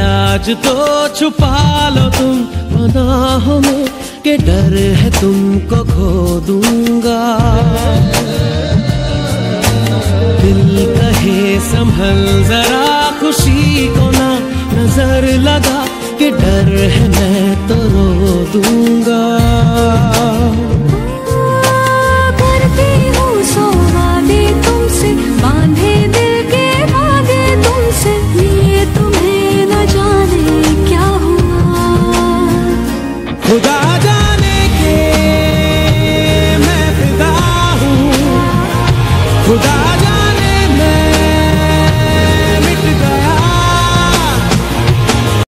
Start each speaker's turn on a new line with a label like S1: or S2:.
S1: आज तो छुपा लो तुम पनाहों में के डर है तुमको खो दूँगा। दिल कहे संभल जरा खुशी को ना नज़र लगा के डर है मैं तो Well, that-